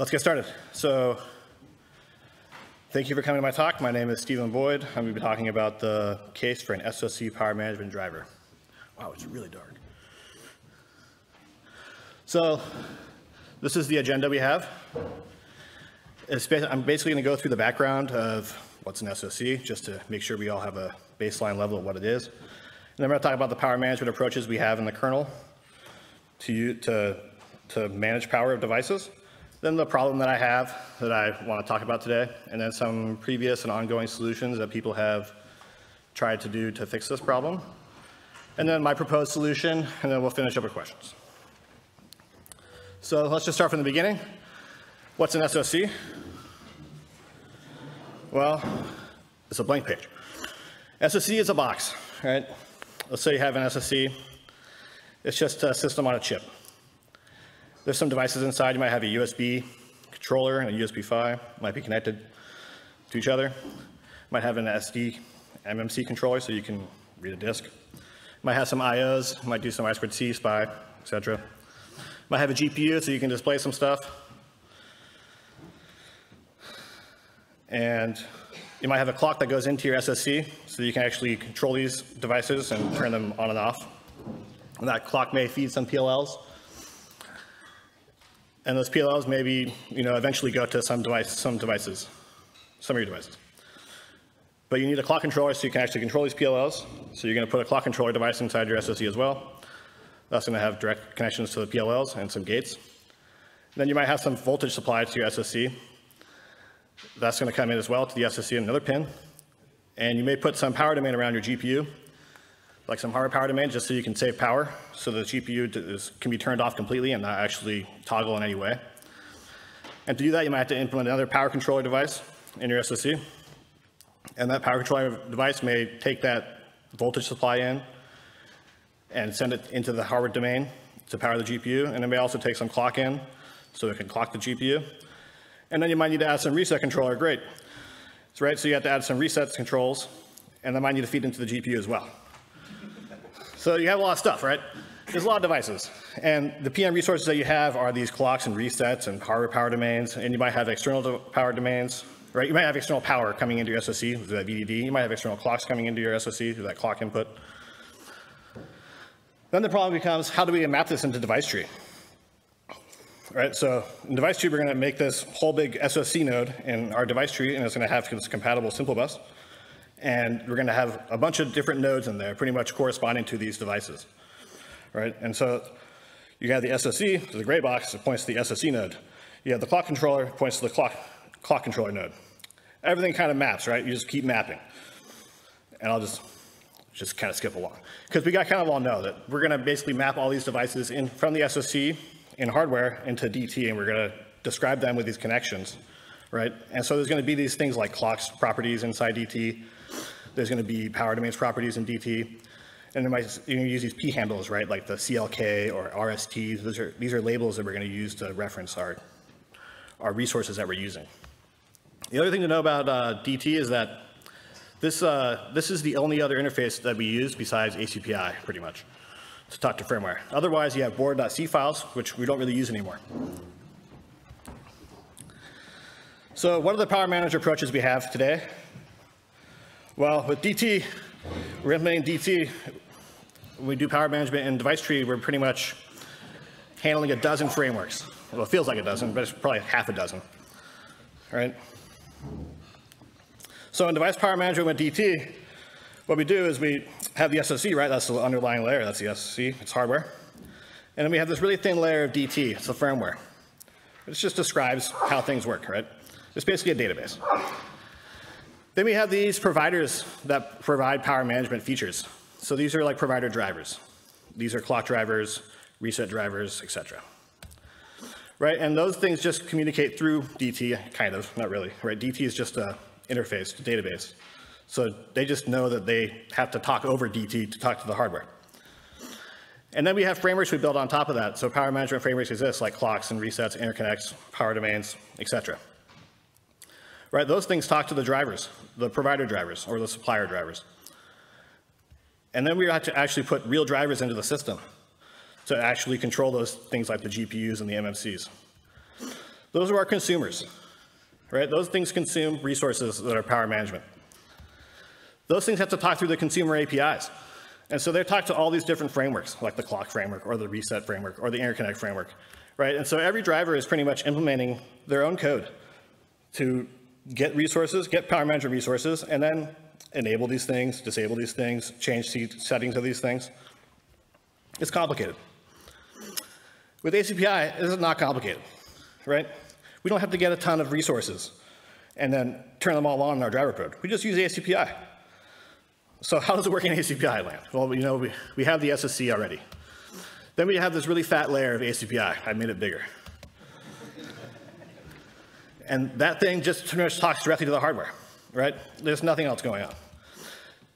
Let's get started. So thank you for coming to my talk. My name is Stephen Boyd. I'm going to be talking about the case for an SOC power management driver. Wow, it's really dark. So this is the agenda we have. I'm basically going to go through the background of what's an SOC, just to make sure we all have a baseline level of what it is. And then I'm going to talk about the power management approaches we have in the kernel to, to, to manage power of devices. Then the problem that I have that I want to talk about today, and then some previous and ongoing solutions that people have tried to do to fix this problem. And then my proposed solution, and then we'll finish up with questions. So let's just start from the beginning. What's an SOC? Well, it's a blank page. SOC is a box, right? Let's say you have an SOC. It's just a system on a chip. There's some devices inside. You might have a USB controller and a USB PHY. Might be connected to each other. Might have an SD MMC controller so you can read a disk. Might have some IOs. Might do some I2C, SPI, etc. Might have a GPU so you can display some stuff. And you might have a clock that goes into your SoC so you can actually control these devices and turn them on and off. And that clock may feed some PLLs. And those PLLs maybe, you know, eventually go to some device, some devices, some of your devices. But you need a clock controller so you can actually control these PLLs. So you're going to put a clock controller device inside your SoC as well. That's going to have direct connections to the PLLs and some gates. Then you might have some voltage supply to your SoC that's going to come in as well to the SoC and another pin. And you may put some power domain around your GPU, like some hardware power domain, just so you can save power, so the GPU can be turned off completely and not actually toggle in any way. And to do that, you might have to implement another power controller device in your SoC. And that power controller device may take that voltage supply in and send it into the hardware domain to power the GPU. And it may also take some clock in so it can clock the GPU. And then you might need to add some reset controller, great. So, right, so you have to add some resets controls, and that might need to feed into the GPU as well. So you have a lot of stuff, right? There's a lot of devices. And the PM resources that you have are these clocks and resets and hardware power domains, and you might have external power domains, right? You might have external power coming into your SoC through that VDD. You might have external clocks coming into your SoC through that clock input. Then the problem becomes, how do we map this into device tree? right? So in device tree, we're going to make this whole big SoC node in our device tree, and it's going to have this compatible simple bus. And we're going to have a bunch of different nodes in there, pretty much corresponding to these devices, right? And so you have the SoC, the gray box, points to the SoC node. You have the clock controller, points to the clock, clock controller node. Everything kind of maps, right? You just keep mapping. And I'll just just kind of skip along. Because we got kind of all know that we're going to basically map all these devices in from the SoC in hardware into DT, and we're going to describe them with these connections, right? And so there's going to be these things like clocks properties inside DT. There's going to be power domains properties in DT. And then you use these phandles, right, like the CLK or RST. Are, these are labels that we're going to use to reference our, our resources that we're using. The other thing to know about uh, DT is that this, uh, this is the only other interface that we use besides ACPI, pretty much to talk to firmware. Otherwise, you have board.c files, which we don't really use anymore. So what are the power manager approaches we have today? Well, with DT, we're implementing DT. We do power management and device tree, we're pretty much handling a dozen frameworks. Well, it feels like a dozen, but it's probably half a dozen, right? So in device power management with DT, what we do is we have the SoC, right? That's the underlying layer. That's the SoC. It's hardware. And then we have this really thin layer of DT. It's the firmware. It just describes how things work, right? It's basically a database. Then we have these providers that provide power management features. So these are like provider drivers. These are clock drivers, reset drivers, etc. Right, and those things just communicate through DT, kind of, not really, right? DT is just a interface, a database. So they just know that they have to talk over DT to talk to the hardware. And then we have frameworks we build on top of that. So power management frameworks exist like clocks and resets, interconnects, power domains, etc. Right, those things talk to the drivers, the provider drivers or the supplier drivers. And then we have to actually put real drivers into the system to actually control those things like the GPUs and the MMCs. Those are our consumers, right? Those things consume resources that are power management. Those things have to talk through the consumer APIs. And so they talk to all these different frameworks, like the clock framework or the reset framework or the interconnect framework, right? And so every driver is pretty much implementing their own code to get resources, get power management resources, and then enable these things, disable these things, change settings of these things. It's complicated. With ACPI, this is not complicated, right? We don't have to get a ton of resources and then turn them all on in our driver code. We just use ACPI. So how does it work in ACPI land? Well, you know, we, we have the SoC already. Then we have this really fat layer of ACPI. I made it bigger. And that thing just talks directly to the hardware, right? There's nothing else going on.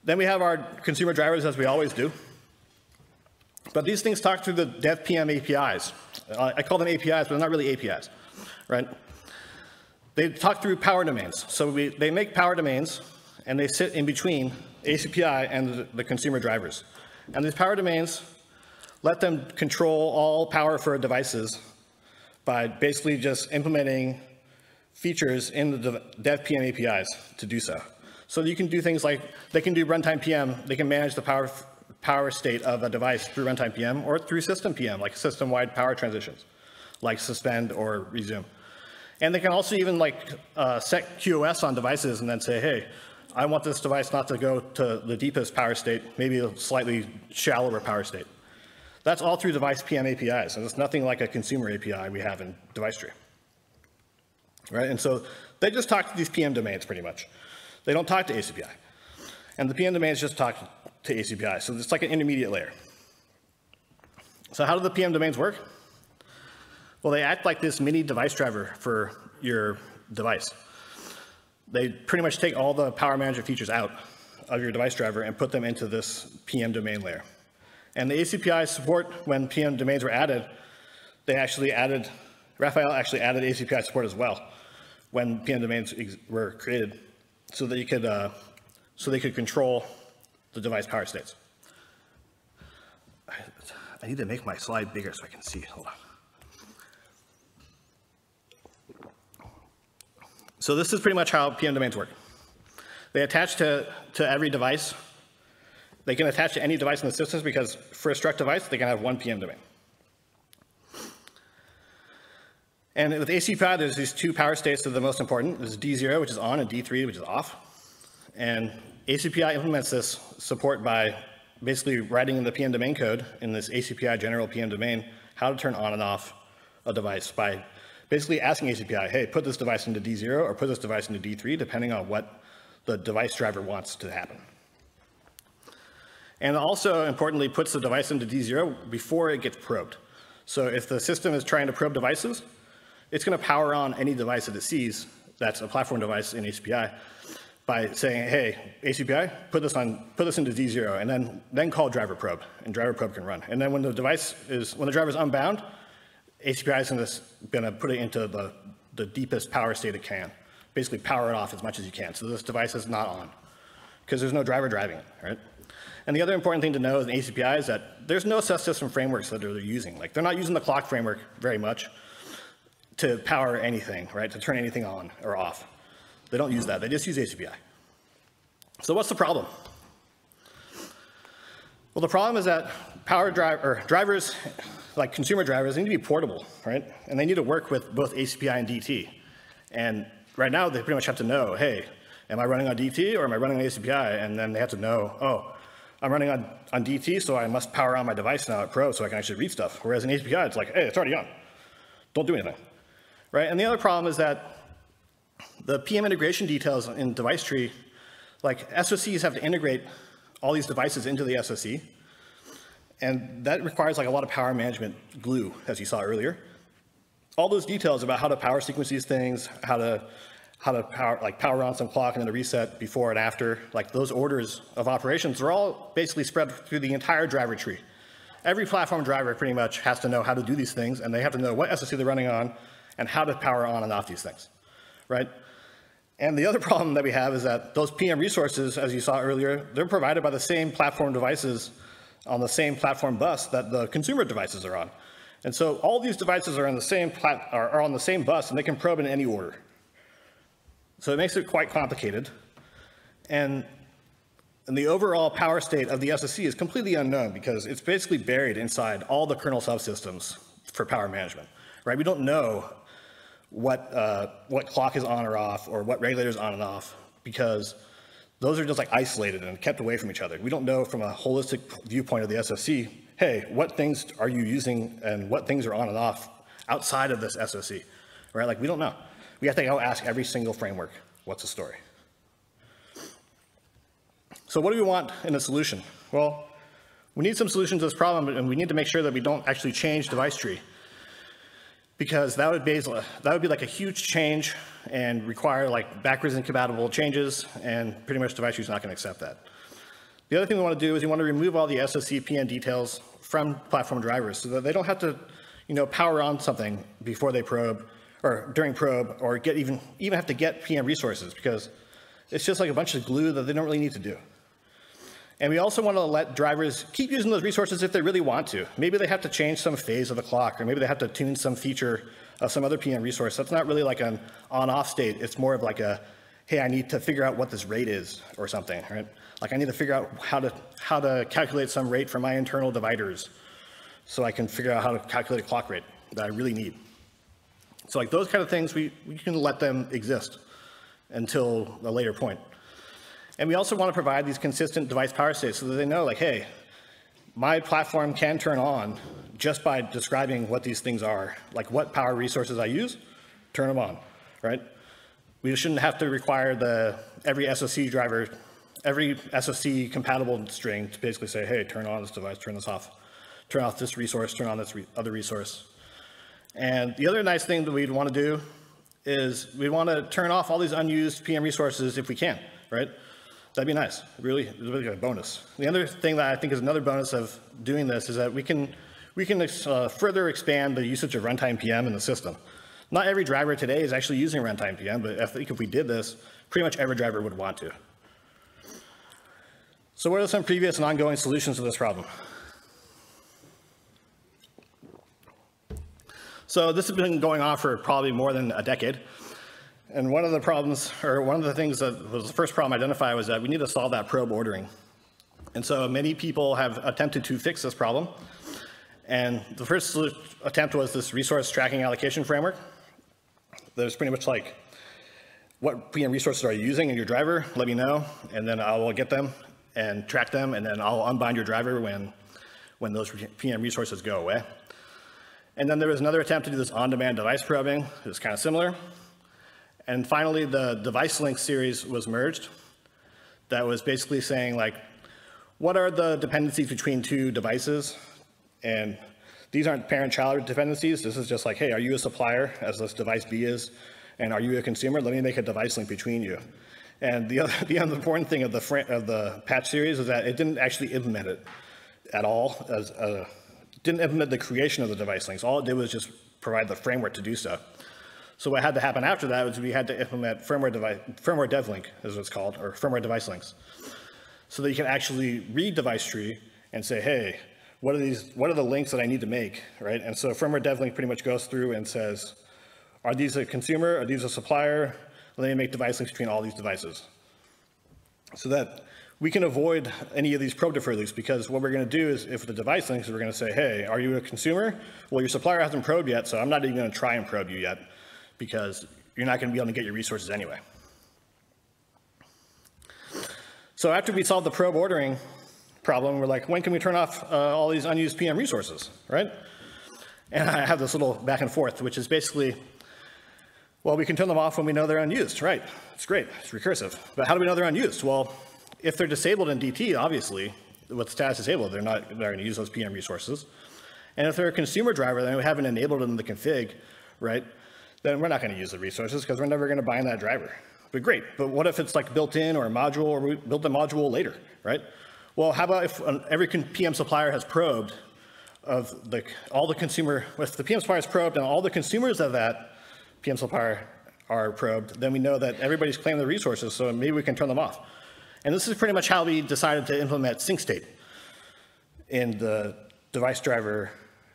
Then we have our consumer drivers, as we always do. But these things talk through the dev PM APIs. Uh, I call them APIs, but they're not really APIs, right? They talk through power domains. So we, they make power domains, and they sit in between ACPI and the consumer drivers. And these power domains let them control all power for devices by basically just implementing features in the dev PM APIs to do so. So you can do things like, they can do runtime PM, they can manage the power power state of a device through runtime PM or through system PM, like system-wide power transitions, like suspend or resume. And they can also even like uh, set QoS on devices and then say, hey, I want this device not to go to the deepest power state, maybe a slightly shallower power state. That's all through device PM APIs, and it's nothing like a consumer API we have in device tree. Right, and so they just talk to these PM domains pretty much. They don't talk to ACPI. And the PM domains just talk to ACPI. So it's like an intermediate layer. So how do the PM domains work? Well, they act like this mini device driver for your device. They pretty much take all the power management features out of your device driver and put them into this PM domain layer. And the ACPI support, when PM domains were added, they actually added, Rafael actually added ACPI support as well when PM domains were created so that you could, uh, so they could control the device power states. I, I need to make my slide bigger so I can see. Hold on. So this is pretty much how PM domains work. They attach to, to every device. They can attach to any device in the system because for a struct device, they can have one PM domain. And with ACPI, there's these two power states that are the most important. There's D0, which is on, and D3, which is off. And ACPI implements this support by basically writing in the PM domain code in this ACPI general PM domain how to turn on and off a device by basically asking ACPI, hey, put this device into D0 or put this device into D3, depending on what the device driver wants to happen. And also, importantly, puts the device into D0 before it gets probed. So if the system is trying to probe devices, it's going to power on any device that it sees that's a platform device in ACPI by saying, hey, ACPI, put this on, put this into D0, and then, then call driver probe, and driver probe can run. And then when the device is, when the driver is unbound, ACPI is going to put it into the, the deepest power state it can. Basically power it off as much as you can. So this device is not on, because there's no driver driving it, right? And the other important thing to know in ACPI is that there's no subsystem frameworks that they're using. Like they're not using the clock framework very much to power anything, right? To turn anything on or off. They don't use that. They just use ACPI. So what's the problem? Well, the problem is that power drive, or drivers, like consumer drivers, need to be portable, right? And they need to work with both ACPI and DT. And right now, they pretty much have to know, hey, am I running on DT or am I running on ACPI? And then they have to know, oh, I'm running on, on DT, so I must power on my device now at Pro so I can actually read stuff. Whereas in ACPI, it's like, hey, it's already on. Don't do anything, right? And the other problem is that the PM integration details in device tree, like SOCs have to integrate all these devices into the SOC. And that requires like a lot of power management glue, as you saw earlier. All those details about how to power sequence these things, how to how to power like power on some clock and then a reset before and after, like those orders of operations are all basically spread through the entire driver tree. Every platform driver pretty much has to know how to do these things, and they have to know what SOC they're running on and how to power on and off these things, right? And the other problem that we have is that those PM resources, as you saw earlier, they're provided by the same platform devices on the same platform bus that the consumer devices are on. And so all these devices are on the same plat- are, on the same bus and they can probe in any order. So it makes it quite complicated. And, and the overall power state of the SoC is completely unknown because it's basically buried inside all the kernel subsystems for power management, right? We don't know what, uh, what clock is on or off or what regulator is on and off because those are just like isolated and kept away from each other. We don't know from a holistic viewpoint of the SoC, hey, what things are you using and what things are on and off outside of this SoC, right? Like we don't know. We have to go ask every single framework, what's the story? So what do we want in a solution? Well, we need some solutions to this problem, and we need to make sure that we don't actually change device tree because that would be that would be like a huge change and require like backwards incompatible changes, and pretty much device is not going to accept that. The other thing we want to do is we want to remove all the SoC PM details from platform drivers so that they don't have to, you know, power on something before they probe or during probe or get even even have to get PM resources because it's just like a bunch of glue that they don't really need to do. And we also want to let drivers keep using those resources if they really want to. Maybe they have to change some phase of the clock, or maybe they have to tune some feature of some other PM resource. That's not really like an on-off state. It's more of like a, hey, I need to figure out what this rate is or something, right? Like I need to figure out how to, how to calculate some rate for my internal dividers so I can figure out how to calculate a clock rate that I really need. So like those kind of things, we, we can let them exist until a later point. And we also want to provide these consistent device power states so that they know, like, hey, my platform can turn on just by describing what these things are, like what power resources I use, turn them on, right? We shouldn't have to require the every SoC driver, every SoC compatible string to basically say, hey, turn on this device, turn this off, turn off this resource, turn on this re other resource. And the other nice thing that we'd want to do is we want to turn off all these unused PM resources if we can, right? That'd be nice, really, really a bonus. The other thing that I think is another bonus of doing this is that we can, we can uh, further expand the usage of runtime PM in the system. Not every driver today is actually using runtime PM, but I think if we did this, pretty much every driver would want to. So what are some previous and ongoing solutions to this problem? So this has been going on for probably more than a decade. And one of the problems, or one of the things that was the first problem identified was that we need to solve that probe ordering. And so many people have attempted to fix this problem. And the first attempt was this resource tracking allocation framework. There's pretty much like, what PM resources are you using in your driver? Let me know, and then I will get them and track them, and then I'll unbind your driver when, when those PM resources go away. And then there was another attempt to do this on-demand device probing. It was kind of similar. And finally, the device link series was merged. That was basically saying like, what are the dependencies between two devices? And these aren't parent-child dependencies. This is just like, hey, are you a supplier, as this device B is? And are you a consumer? Let me make a device link between you. And the other, the other important thing of the, of the patch series is that it didn't actually implement it at all as a didn't implement the creation of the device links. All it did was just provide the framework to do so. So what had to happen after that was we had to implement firmware, device, firmware dev link, is what it's called, or firmware device links. So that you can actually read device tree and say, hey, what are these, what are the links that I need to make, right? And so firmware dev link pretty much goes through and says, are these a consumer, are these a supplier? Let me make device links between all these devices. So that we can avoid any of these probe defer loops because what we're going to do is if the device links, we're going to say, hey, are you a consumer? Well, your supplier hasn't probed yet, so I'm not even going to try and probe you yet because you're not going to be able to get your resources anyway. So after we solved the probe ordering problem, we're like, when can we turn off uh, all these unused PM resources, right? And I have this little back and forth, which is basically, well, we can turn them off when we know they're unused, right? It's great, it's recursive. But how do we know they're unused? Well, if they're disabled in DT, obviously, with status disabled, they're not they're going to use those PM resources. And if they're a consumer driver, then we haven't enabled them in the config, right? Then we're not going to use the resources because we're never going to bind that driver. But great, but what if it's like built in or a module or we build the module later, right? Well, how about if uh, every PM supplier has probed of the, all the consumer, if the PM supplier is probed and all the consumers of that PM supplier are probed, then we know that everybody's claiming the resources, so maybe we can turn them off. And this is pretty much how we decided to implement sync state in the device driver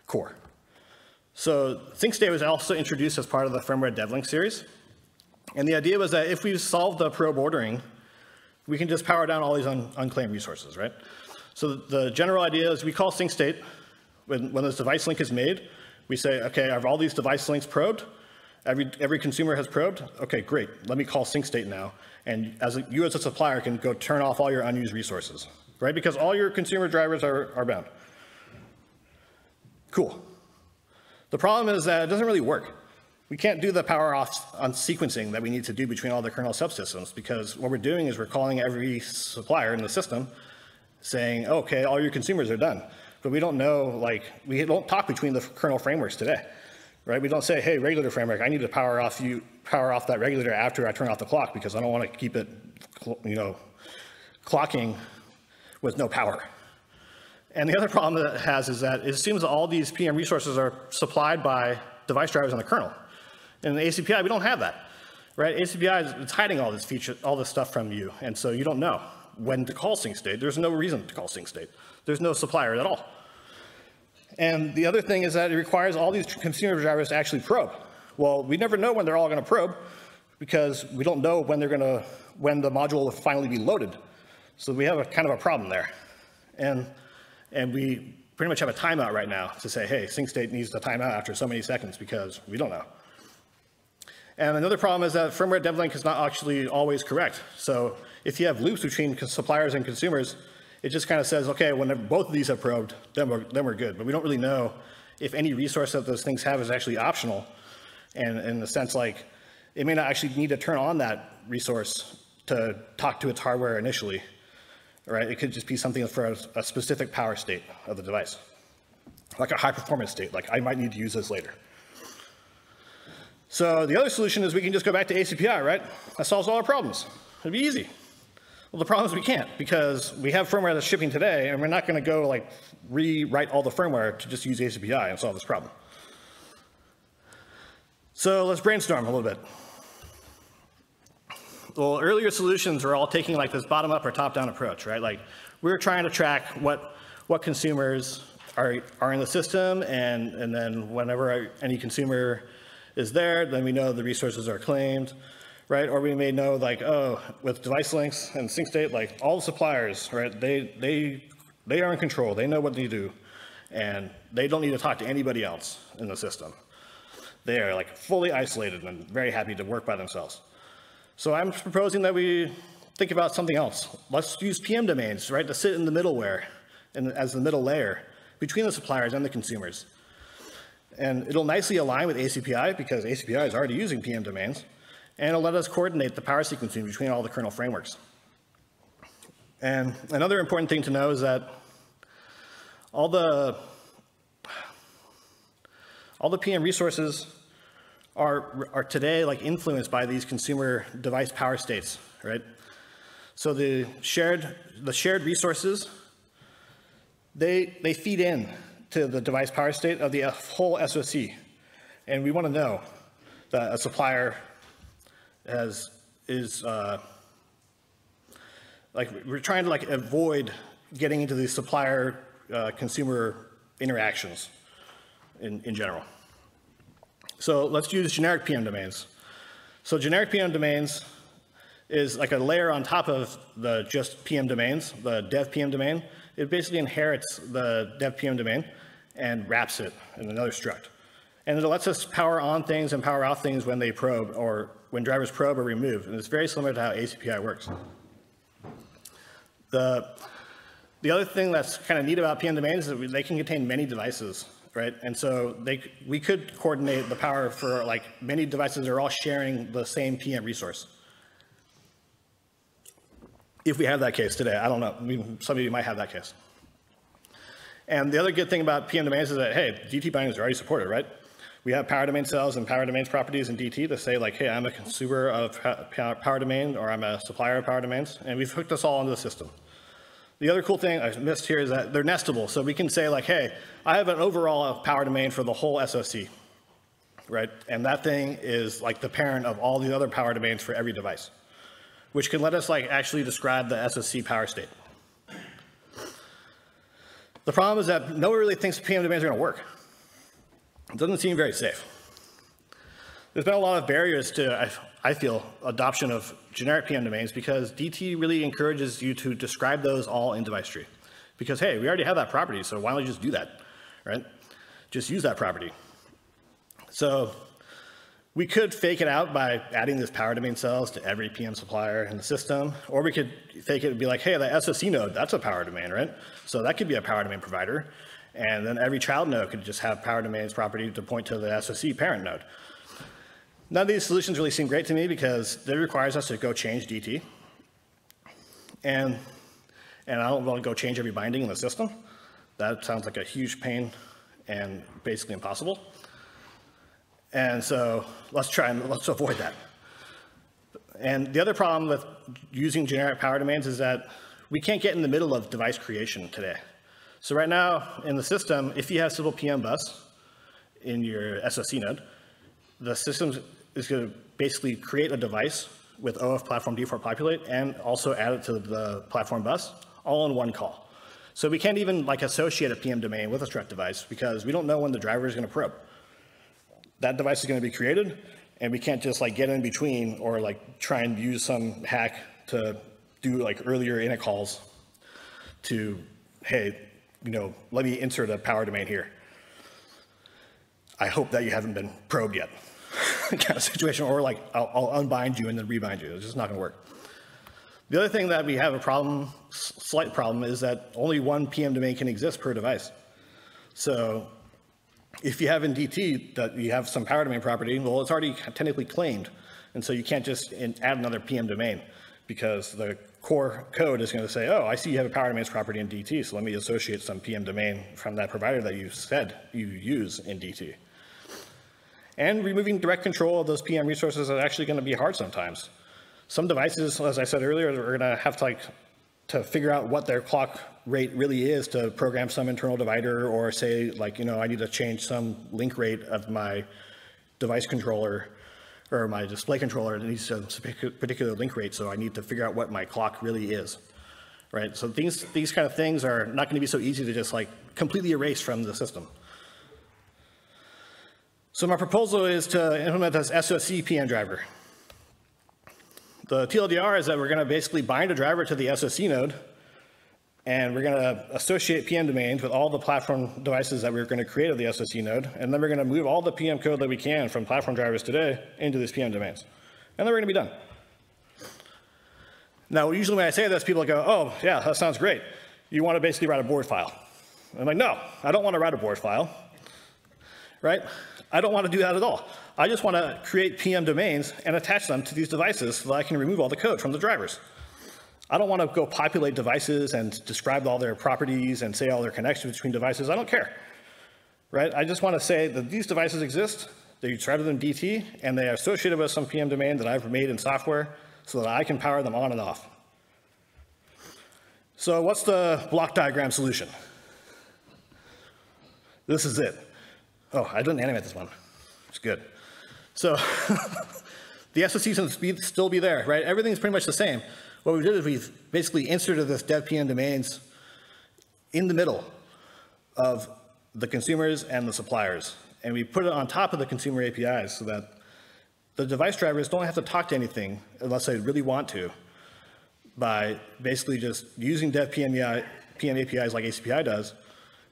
core. So sync state was also introduced as part of the firmware devlink series. And the idea was that if we solve the probe ordering, we can just power down all these un unclaimed resources, right? So the general idea is we call sync state. When, when this device link is made, we say, okay, have all these device links probed. Every, every consumer has probed. Okay, great. Let me call sync state now. And as a, you as a supplier can go turn off all your unused resources, right? Because all your consumer drivers are, are bound. Cool. The problem is that it doesn't really work. We can't do the power off on sequencing that we need to do between all the kernel subsystems because what we're doing is we're calling every supplier in the system saying, okay, all your consumers are done. But we don't know, like, we don't talk between the kernel frameworks today, right? We don't say, hey, regulator framework, I need to power off you, power off that regulator after I turn off the clock because I don't want to keep it, you know, clocking with no power. And the other problem that it has is that it seems that all these PM resources are supplied by device drivers on the kernel. In the ACPI, we don't have that, right? ACPI is it's hiding all this feature, all this stuff from you, and so you don't know when to call sync state. There's no reason to call sync state. There's no supplier at all. And the other thing is that it requires all these consumer drivers to actually probe. Well, we never know when they're all going to probe because we don't know when they're going to when the module will finally be loaded. So we have a kind of a problem there. And and we pretty much have a timeout right now to say, hey, sync state needs to timeout after so many seconds because we don't know. And another problem is that firmware devlink is not actually always correct. So if you have loops between suppliers and consumers, it just kind of says, okay, when both of these have probed, then we're, then we're good. But we don't really know if any resource that those things have is actually optional. And in the sense like, it may not actually need to turn on that resource to talk to its hardware initially right? It could just be something for a, a specific power state of the device, like a high performance state, like I might need to use this later. So the other solution is we can just go back to ACPI, right? That solves all our problems. It'd be easy. Well, the problem is we can't because we have firmware that's shipping today and we're not going to go like rewrite all the firmware to just use ACPI and solve this problem. So let's brainstorm a little bit well, earlier solutions were all taking like this bottom up or top down approach, right? Like we were trying to track what, what consumers are, are in the system and, and then whenever any consumer is there, then we know the resources are claimed, right? Or we may know like, oh, with device links and sync state, like all the suppliers, right? They, they, they are in control. They know what they do and they don't need to talk to anybody else in the system. They are like fully isolated and very happy to work by themselves. So I'm proposing that we think about something else. Let's use PM domains, right, to sit in the middleware and as the middle layer between the suppliers and the consumers. And it'll nicely align with ACPI because ACPI is already using PM domains, and it'll let us coordinate the power sequencing between all the kernel frameworks. And another important thing to know is that all the all the PM resources are, are today like influenced by these consumer device power states, right? So the shared, the shared resources, they, they feed in to the device power state of the whole SOC. And we want to know that a supplier has, is, uh, like, we're trying to like avoid getting into these supplier uh, consumer interactions in, in general. So let's use generic PM domains. So generic PM domains is like a layer on top of the just PM domains, the dev PM domain. It basically inherits the dev PM domain and wraps it in another struct. And it lets us power on things and power off things when they probe or when drivers probe or remove. And it's very similar to how ACPI works. The, the other thing that's kind of neat about PM domains is that they can contain many devices right? And so they, we could coordinate the power for like many devices are all sharing the same PM resource. If we have that case today, I don't know. I mean, some of you might have that case. And the other good thing about PM domains is that, hey, DT bindings are already supported, right? We have power domain cells and power domains properties in DT to say like, hey, I'm a consumer of power domain or I'm a supplier of power domains, and we've hooked us all into the system. The other cool thing I missed here is that they're nestable. So we can say like, hey, I have an overall power domain for the whole SoC, right? And that thing is like the parent of all the other power domains for every device, which can let us like actually describe the SoC power state. The problem is that no one really thinks PM domains are gonna work. It doesn't seem very safe. There's been a lot of barriers to, I, feel, adoption of generic PM domains because DT really encourages you to describe those all in device tree. Because, hey, we already have that property, so why don't you just do that, right? Just use that property. So we could fake it out by adding this power domain cells to every PM supplier in the system, or we could fake it and be like, hey, that SOC node, that's a power domain, right? So that could be a power domain provider. And then every child node could just have power domains property to point to the SOC parent node. None of these solutions really seem great to me because it requires us to go change DT. And, and I don't want to go change every binding in the system. That sounds like a huge pain and basically impossible. And so let's try and let's avoid that. And the other problem with using generic power domains is that we can't get in the middle of device creation today. So right now in the system, if you have simple PM bus in your SOC node, the system is going to basically create a device with OF platform default populate and also add it to the platform bus all in one call. So we can't even like associate a PM domain with a struct device because we don't know when the driver is going to probe that device is going to be created, and we can't just like get in between or like try and use some hack to do like earlier init calls to, hey, you know, let me insert a power domain here. I hope that you haven't been probed yet, kind of situation, or like I'll, I'll, unbind you and then rebind you. It's just not going to work. The other thing that we have a problem, slight problem, is that only one PM domain can exist per device. So if you have in DT that you have some power domain property, well, it's already technically claimed. And so you can't just add another PM domain because the core code is going to say, oh, I see you have a power domains property in DT, so let me associate some PM domain from that provider that you said you use in DT. And removing direct control of those PM resources is actually going to be hard sometimes. Some devices, as I said earlier, are going to have to like to figure out what their clock rate really is to program some internal divider or say like, you know, I need to change some link rate of my device controller or my display controller needs a particular link rate, so I need to figure out what my clock really is, right? So these, these kind of things are not going to be so easy to just like completely erase from the system. So my proposal is to implement this SOC PM driver. The TLDR is that we're going to basically bind a driver to the SOC node, and we're going to associate PM domains with all the platform devices that we're going to create of the SOC node, and then we're going to move all the PM code that we can from platform drivers today into these PM domains. And then we're going to be done. Now, usually when I say this, people go, oh, yeah, that sounds great. You want to basically write a board file. I'm like, no, I don't want to write a board file, right? I don't want to do that at all. I just want to create PM domains and attach them to these devices so that I can remove all the code from the drivers. I don't want to go populate devices and describe all their properties and say all their connections between devices. I don't care, right? I just want to say that these devices exist, they describe them DT, and they are associated with some PM domain that I've made in software so that I can power them on and off. So what's the block diagram solution? This is it. Oh, I didn't animate this one. It's good. So the SOC can still be there, right? Everything's pretty much the same. What we did is we basically inserted this dev PM domains in the middle of the consumers and the suppliers. And we put it on top of the consumer APIs so that the device drivers don't have to talk to anything unless they really want to by basically just using dev PM, PM APIs like ACPI does,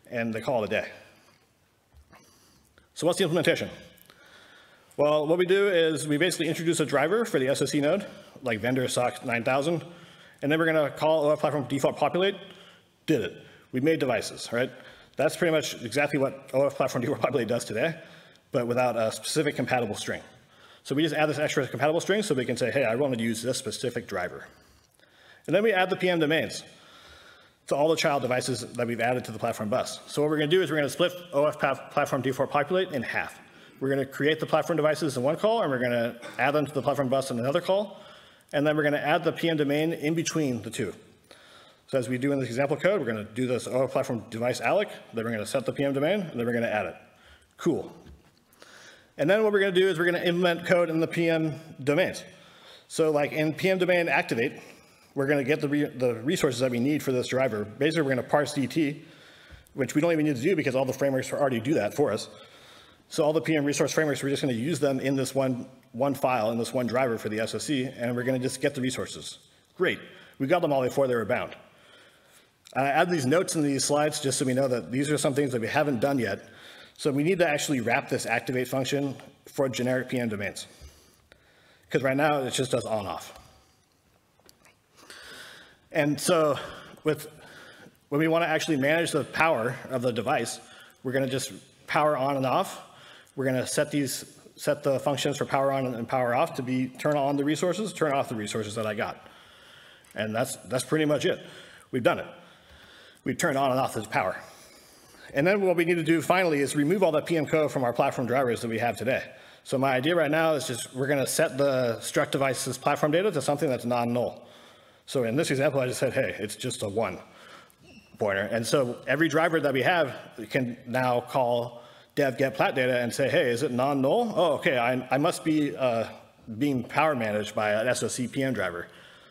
and they call it a day. So what's the implementation? Well, what we do is we basically introduce a driver for the SOC node, like vendor SoC 9000, and then we're going to call OF platform default populate. Did it. We made devices, right? That's pretty much exactly what OF platform default populate does today, but without a specific compatible string. So we just add this extra compatible string so we can say, hey, I want to use this specific driver. And then we add the PM domains to all the child devices that we've added to the platform bus. So what we're going to do is we're going to split OF platform default populate in half. We're going to create the platform devices in one call, and we're going to add them to the platform bus in another call, and then we're going to add the PM domain in between the two. So as we do in this example code, we're going to do this OF platform device alloc, then we're going to set the PM domain, and then we're going to add it. Cool. And then what we're going to do is we're going to implement code in the PM domains. So like in PM domain activate, we're going to get the, re the resources that we need for this driver. Basically, we're going to parse DT, which we don't even need to do because all the frameworks already do that for us. So all the PM resource frameworks, we're just going to use them in this one, one file, in this one driver for the SOC, and we're going to just get the resources. Great. We got them all before they were bound. I add these notes in these slides just so we know that these are some things that we haven't done yet. So we need to actually wrap this activate function for generic PM domains. Because right now it just does on off. And so with, when we want to actually manage the power of the device, we're going to just power on and off. We're going to set these set the functions for power on and power off to be turn on the resources, turn off the resources that I got. And that's, that's pretty much it. We've done it. We've turned on and off this power. And then what we need to do finally is remove all that PM code from our platform drivers that we have today. So my idea right now is just we're going to set the struct device's platform data to something that's non-null. So in this example, I just said, hey, it's just a one pointer. And so every driver that we have can now call dev get plat data and say, hey, is it non-null? Oh, okay, I, I must be uh, being power managed by an SOC PM driver.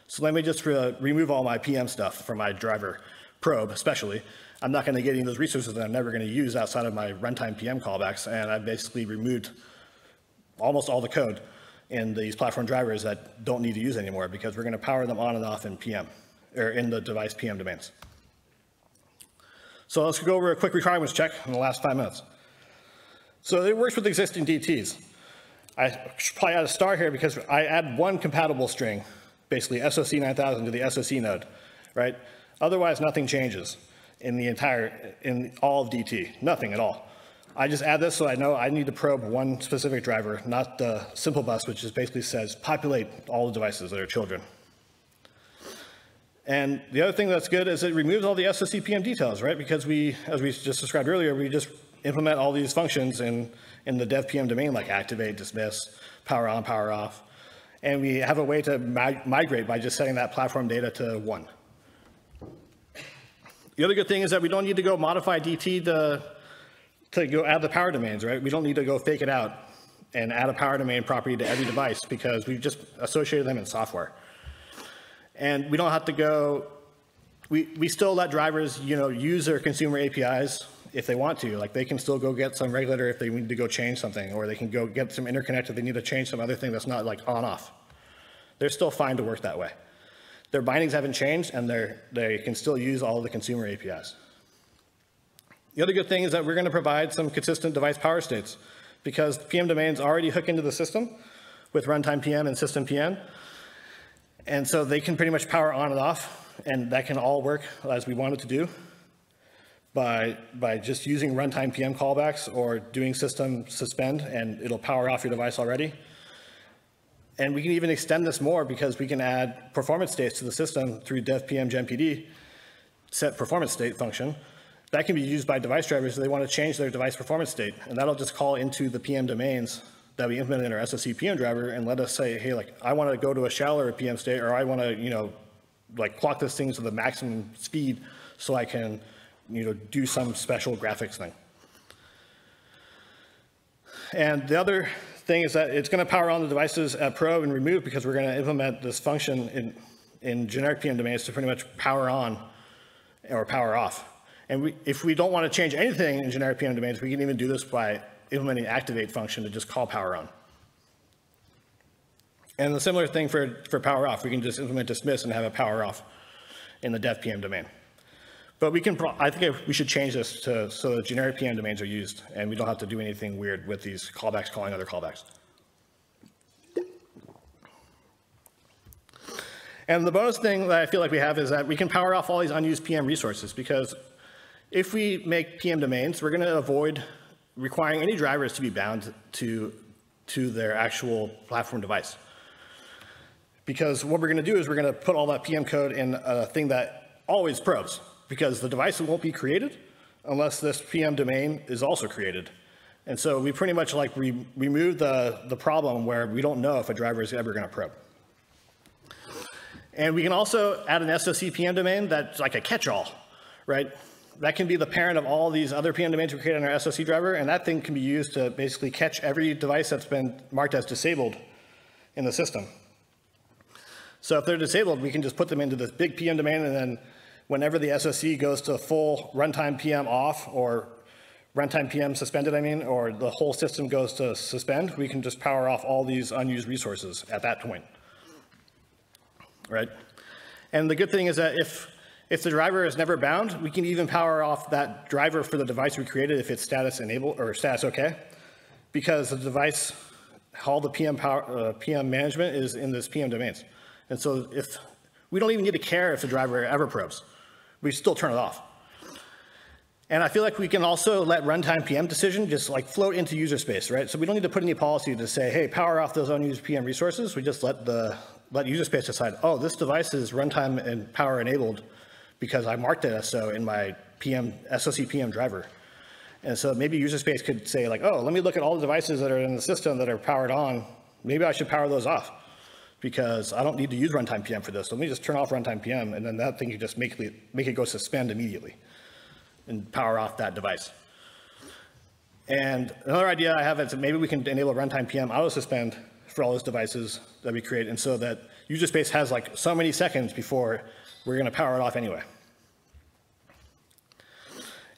So let me just uh, remove all my PM stuff from my driver probe, especially. I'm not going to get any of those resources that I'm never going to use outside of my runtime PM callbacks, and I basically removed almost all the code in these platform drivers that don't need to use anymore because we're going to power them on and off in PM, or in the device PM domains. So let's go over a quick requirements check in the last five minutes. So it works with existing DTs. I should probably add a star here because I add one compatible string, basically SOC 9000 to the SOC node, right? Otherwise, nothing changes in the entire, in all of DT, nothing at all. I just add this so I know I need to probe one specific driver, not the simple bus, which just basically says populate all the devices that are children. And the other thing that's good is it removes all the SOC PM details, right? Because we, as we just described earlier, we just implement all these functions in, in the dev PM domain, like activate, dismiss, power on, power off. And we have a way to migrate by just setting that platform data to one. The other good thing is that we don't need to go modify DT to to go add the power domains, right? We don't need to go fake it out and add a power domain property to every device because we've just associated them in software. And we don't have to go, we, we still let drivers, you know, use their consumer APIs if they want to. Like they can still go get some regulator if they need to go change something, or they can go get some interconnect if they need to change some other thing that's not like on off. They're still fine to work that way. Their bindings haven't changed and they're, they can still use all the consumer APIs. The other good thing is that we're going to provide some consistent device power states because PM domains already hook into the system with runtime PM and system PM. And so they can pretty much power on and off, and that can all work as we want it to do by, by just using runtime PM callbacks or doing system suspend, and it'll power off your device already. And we can even extend this more because we can add performance states to the system through dev PM genpd set performance state function, that can be used by device drivers if they want to change their device performance state. And that'll just call into the PM domains that we implement in our SOC PM driver and let us say, hey, like, I want to go to a shallower PM state or I want to, you know, like clock this thing to the maximum speed so I can, you know, do some special graphics thing. And the other thing is that it's going to power on the devices at probe and remove because we're going to implement this function in, in generic PM domains to pretty much power on or power off. And we, if we don't want to change anything in generic PM domains, we can even do this by implementing activate function to just call power on. And the similar thing for, for power off. We can just implement dismiss and have a power off in the dev PM domain. But we can, I think we should change this to, so that generic PM domains are used and we don't have to do anything weird with these callbacks calling other callbacks. And the bonus thing that I feel like we have is that we can power off all these unused PM resources because if we make PM domains, we're going to avoid requiring any drivers to be bound to, to their actual platform device. Because what we're going to do is we're going to put all that PM code in a thing that always probes, because the device won't be created unless this PM domain is also created. And so we pretty much like re remove the, the problem where we don't know if a driver is ever going to probe. And we can also add an SOC PM domain that's like a catch-all, right? That can be the parent of all these other PM domains we create on our SOC driver, and that thing can be used to basically catch every device that's been marked as disabled in the system. So if they're disabled, we can just put them into this big PM domain, and then whenever the SOC goes to full runtime PM off or runtime PM suspended, I mean, or the whole system goes to suspend, we can just power off all these unused resources at that point. Right? And the good thing is that if, if the driver is never bound, we can even power off that driver for the device we created if it's status enabled or status okay, because the device, all the PM, power, uh, PM management is in this PM domains. And so if, we don't even need to care if the driver ever probes. We still turn it off. And I feel like we can also let runtime PM decision just like float into user space, right? So we don't need to put any policy to say, hey, power off those unused PM resources. We just let the let user space decide, oh, this device is runtime and power enabled because I marked it as so in my PM SOC PM driver. And so maybe user space could say like, oh, let me look at all the devices that are in the system that are powered on. Maybe I should power those off because I don't need to use runtime PM for this. So let me just turn off runtime PM and then that thing can just make it, make it go suspend immediately and power off that device. And another idea I have is that maybe we can enable runtime PM auto suspend for all those devices that we create, and so that user space has like so many seconds before we're going to power it off anyway.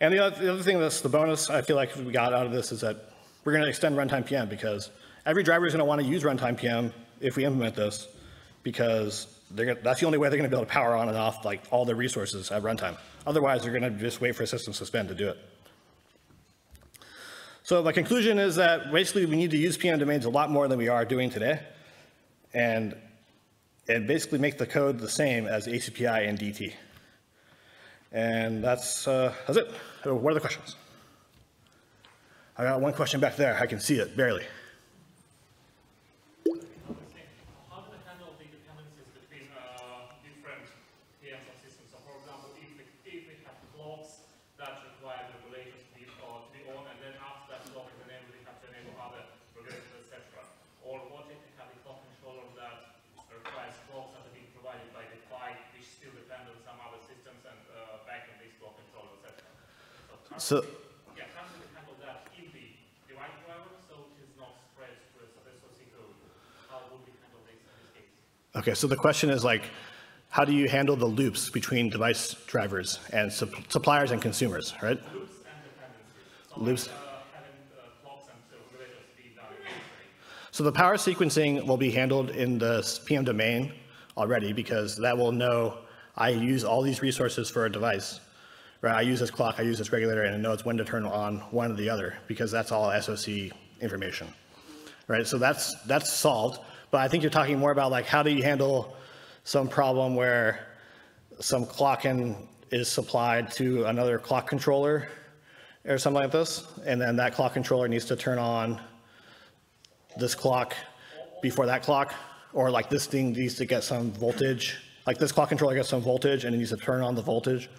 And the other, the other thing that's the bonus I feel like we got out of this is that we're going to extend runtime PM because every driver is going to want to use runtime PM if we implement this because gonna, that's the only way they're going to be able to power on and off like all their resources at runtime. Otherwise, they're going to just wait for a system suspend to do it. So my conclusion is that basically we need to use PM domains a lot more than we are doing today, and and basically make the code the same as ACPI and DT. And that's uh, that's it. What are the questions? I got one question back there. I can see it barely. So, yeah, how do we handle that in the device driver so it is not spread to SOC code? How would we handle this in this case? Okay, so the question is like, how do you handle the loops between device drivers and sup suppliers and consumers, right? Loops and dependencies. Loops. Like, uh, uh so the power sequencing will be handled in the PM domain already because that will know I use all these resources for a device right? I use this clock, I use this regulator, and it knows when to turn on one or the other because that's all SOC information, right? So that's that's solved. But I think you're talking more about like how do you handle some problem where some clock in is supplied to another clock controller or something like this, and then that clock controller needs to turn on this clock before that clock, or like this thing needs to get some voltage, like this clock controller gets some voltage and it needs to turn on the voltage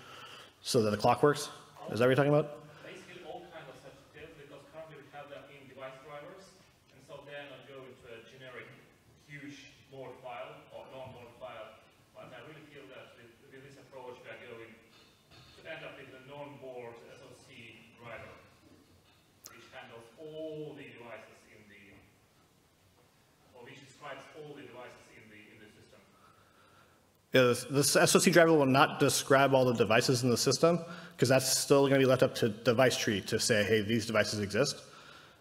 so that the clock works? Is that what you're talking about? Basically all of such because currently we have them in device drivers and so they're not going to a generic huge board file or non-board file. But I really feel that with, with this approach we are going to end up with a non-board SOC driver which handles all the devices in the, or which describes all the devices yeah, this, SOC driver will not describe all the devices in the system because that's still going to be left up to device tree to say, hey, these devices exist.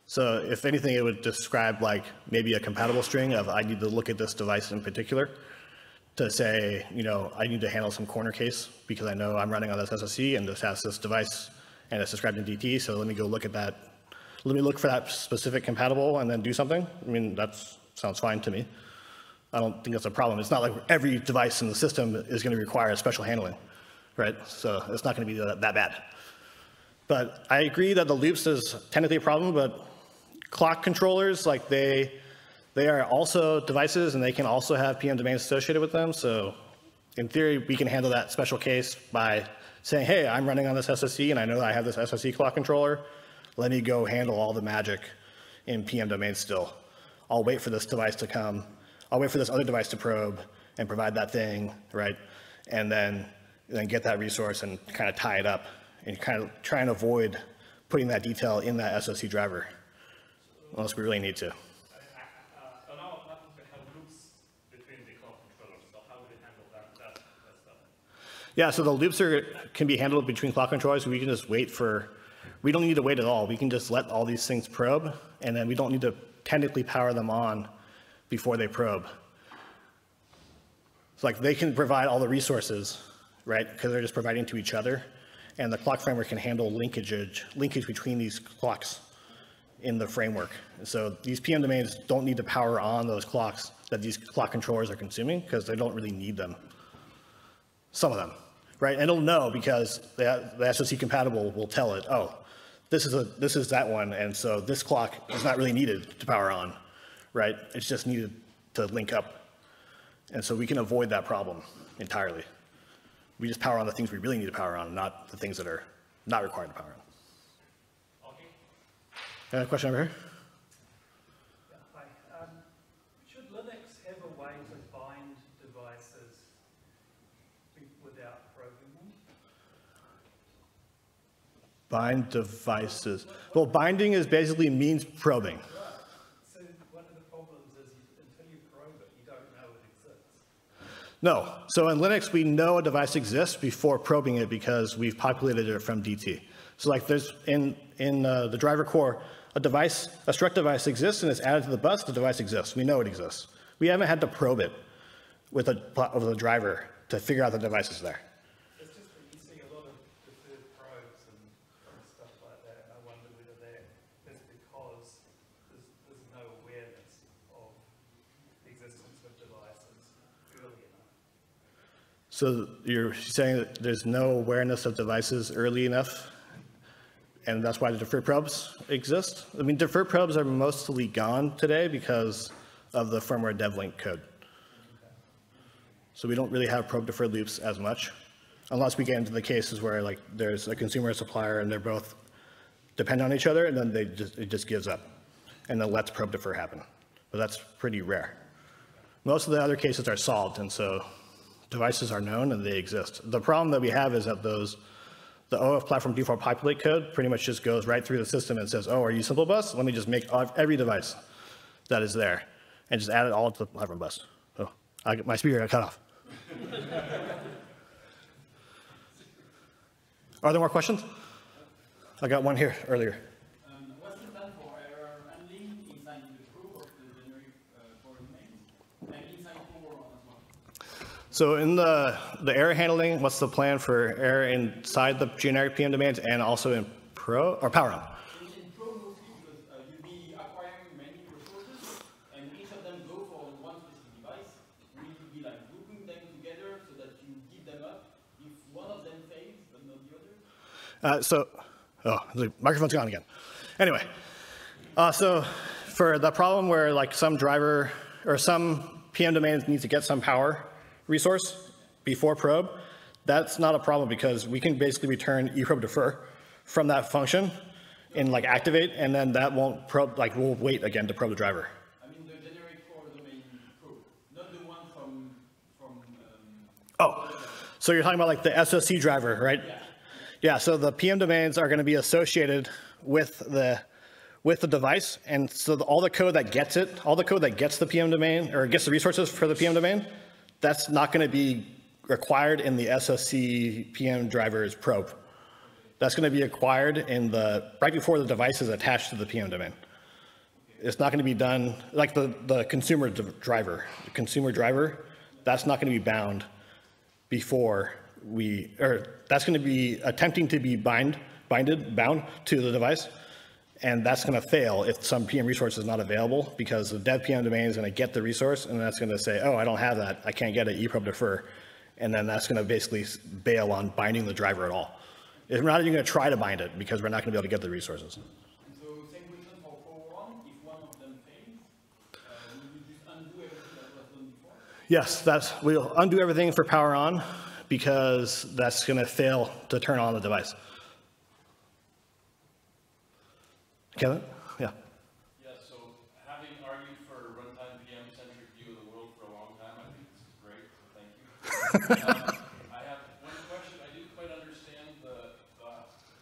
So if anything, it would describe like maybe a compatible string of I need to look at this device in particular to say, you know, I need to handle some corner case because I know I'm running on this SOC and this has this device and it's described in DT. So let me go look at that. Let me look for that specific compatible and then do something. I mean, that sounds fine to me. I don't think that's a problem. It's not like every device in the system is going to require a special handling, right? So it's not going to be that, that bad. But I agree that the loops is technically a problem, but clock controllers, like they, they are also devices and they can also have PM domains associated with them. So in theory, we can handle that special case by saying, hey, I'm running on this SoC and I know that I have this SoC clock controller. Let me go handle all the magic in PM domains still. I'll wait for this device to come I'll wait for this other device to probe and provide that thing, right? And then, then get that resource and kind of tie it up and kind of try and avoid putting that detail in that SOC driver, unless we really need to. Yeah, so the loops are, can be handled between clock controllers. We can just wait for we don't need to wait at all. We can just let all these things probe, and then we don't need to technically power them on before they probe. It's like they can provide all the resources, right? Because they're just providing to each other. And the clock framework can handle linkage, linkage between these clocks in the framework. And so these PM domains don't need to power on those clocks that these clock controllers are consuming because they don't really need them. Some of them, right? And it'll know because the, the SoC compatible will tell it, oh, this is a, this is that one. And so this clock is not really needed to power on, right? It's just needed to link up. And so we can avoid that problem entirely. We just power on the things we really need to power on, not the things that are not required to power on. Okay. Got a question over here? Um, Should Linux have a way to bind devices without probing? Bind devices. Well, binding is basically means probing. One of the problems is until you probe it, you don't know it exists. No. So in Linux, we know a device exists before probing it because we've populated it from DT. So like there's in, in uh, the driver core, a device, a struct device exists and it's added to the bus, the device exists. We know it exists. We haven't had to probe it with a, with a driver to figure out the device is there. It's just that you see a lot of deferred probes and and stuff like that, and I wonder whether that is because there's, there's no awareness of the existence of devices early enough. So you're saying that there's no awareness of devices early enough, and that's why the deferred probes exist? I mean, deferred probes are mostly gone today because of the firmware devlink code. So we don't really have probe deferred loops as much, unless we get into the cases where like there's a consumer supplier and they're both depend on each other, and then they just, it just gives up, and then lets probe defer happen. But that's pretty rare. Most of the other cases are solved, and so devices are known and they exist. The problem that we have is that those, the OF platform default populate code pretty much just goes right through the system and says, oh, are you simple bus? Let me just make every device that is there and just add it all to the platform bus. Oh, I, my speaker got cut off. Are there more questions? I got one here earlier. Um, what's the plan for error handling inside the probe of the generic uh, core domains and inside core as well? So in the, the error handling, what's the plan for error inside the generic PM domains and also in Pro, or Power up? Uh, so, oh, the microphone's gone again. Anyway, uh, so for the problem where like some driver or some PM domains needs to get some power resource before probe, that's not a problem because we can basically return eprobe defer from that function and like activate, and then that won't probe, like we'll wait again to probe the driver. I mean the generic for the main probe, not the one from, from um, Oh, so you're talking about like the SOC driver, right? Yeah, so the PM domains are going to be associated with the with the device, and so the, all the code that gets it, all the code that gets the PM domain or gets the resources for the PM domain, that's not going to be required in the SOC PM driver's probe. That's going to be acquired in the right before the device is attached to the PM domain. It's not going to be done like the the consumer driver, the consumer driver. That's not going to be bound before we, or that's going to be attempting to be bind, binded, bound to the device. And that's going to fail if some PM resource is not available because the dev PM domain is going to get the resource and that's going to say, oh, I don't have that. I can't get it, eprobe defer. And then that's going to basically bail on binding the driver at all. We're not even going to try to bind it because we're not going to be able to get the resources. And so same question for one, if one of them fails, uh, will just undo everything that was done before? Yes, that's, we'll undo everything for power on because that's going to fail to turn on the device. Kevin? Yeah. Yeah, so having argued for runtime PM-centric view of the world for a long time, I think this is great, so thank you. Um, I have one question, I didn't quite understand the, the,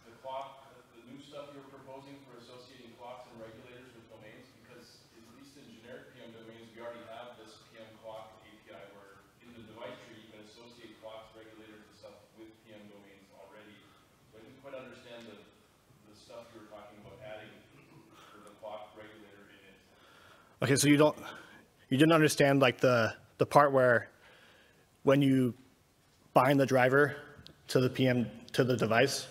the clock, the new stuff you're proposing for associating clocks and regulators with domains, because at least in generic PM domains, we already have this PM clock API where in the device tree, you can associate clocks, regulators, and stuff with PM domains already. So I didn't quite understand the, the stuff Okay, so you don't, you didn't understand like the, the part where when you bind the driver to the PM, to the device,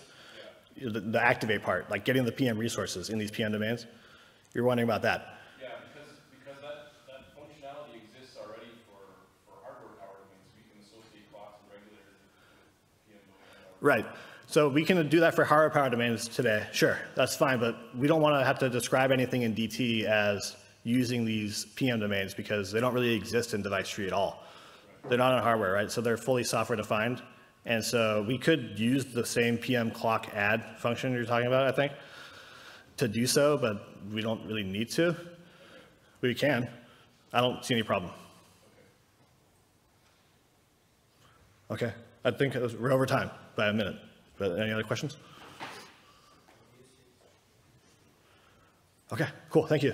the, the activate part, like getting the PM resources in these PM domains, you're wondering about that. Yeah, because, because that, that functionality exists already for, for hardware power domains. We can associate clocks and regulators with PM domain. Right. So we can do that for hardware power domains today. Sure, that's fine, but we don't want to have to describe anything in DT as using these PM domains because they don't really exist in device tree at all. They're not on hardware, right? So they're fully software defined. And so we could use the same PM clock add function you're talking about, I think, to do so, but we don't really need to. We can. I don't see any problem. Okay, I think was- we're over time by a minute. But any other questions? Okay, cool, thank you.